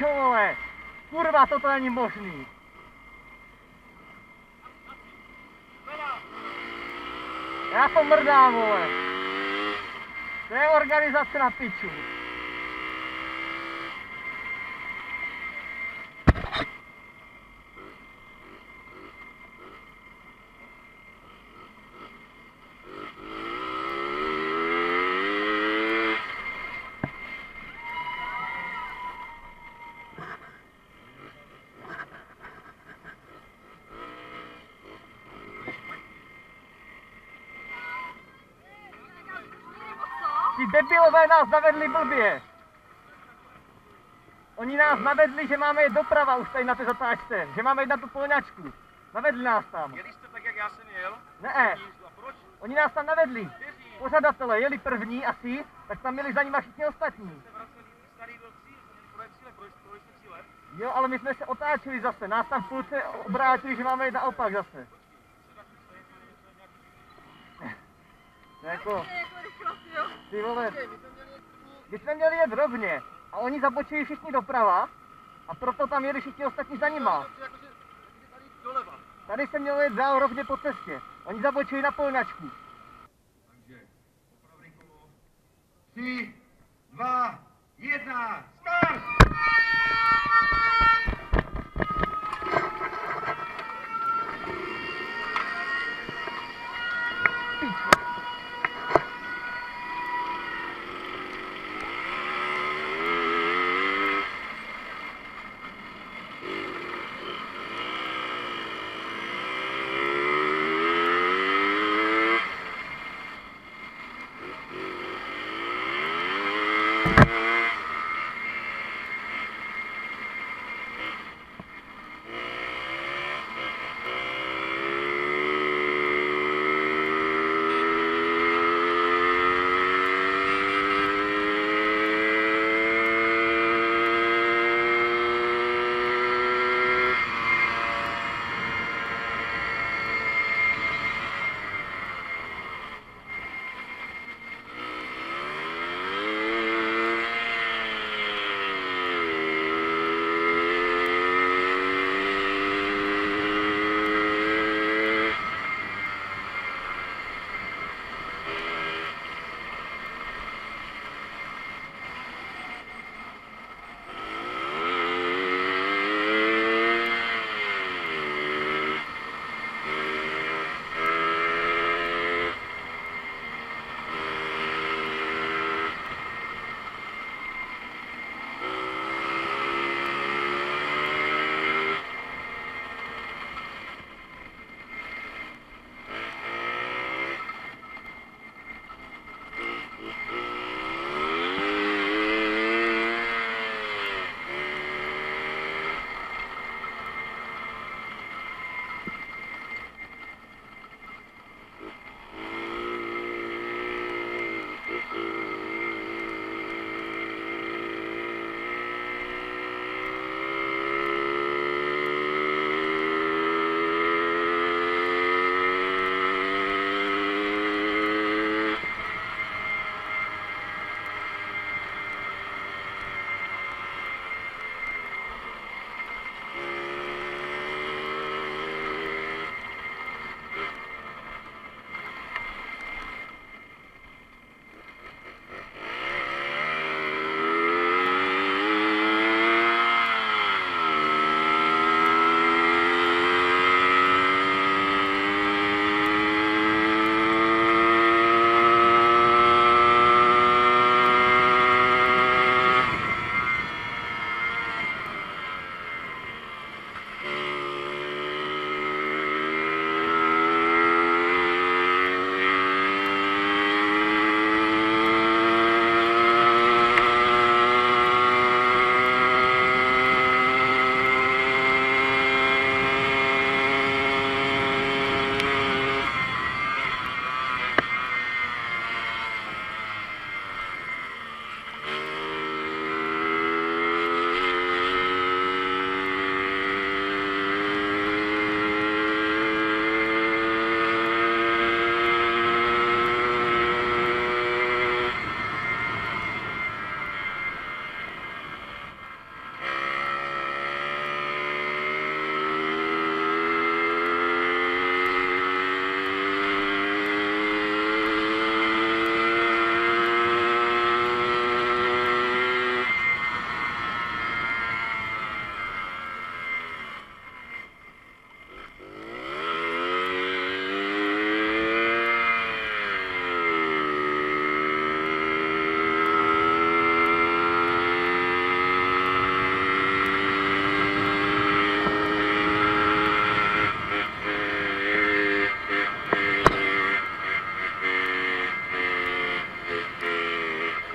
Pičo, vole! Kurva, toto není možný. Já to mrdám, vole. To je organizace na piču. Debilové nás zavedli blbě. Oni nás navedli, že máme jet doprava už tady na té zatáčce, že máme jít na tu polňačku. Navedli nás tam. Jeli jste tak, jak já jsem jel? Ne, A proč? oni nás tam navedli. Pořadatelé jeli první asi, tak tam měli za nimi všichni ostatní. Jo, ale my jsme se otáčeli zase, nás tam v půlce obrátili, že máme jít naopak zase. Jako, ty vole, my jsme měli jet rovně a oni zabočili všichni doprava a proto tam jeli všichni ostatní za nima. Jakože tady se mělo jet dál rovně po cestě. Oni zabočili na polňačku. Takže opravdu kolo. Tři, dva, jedna!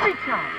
太强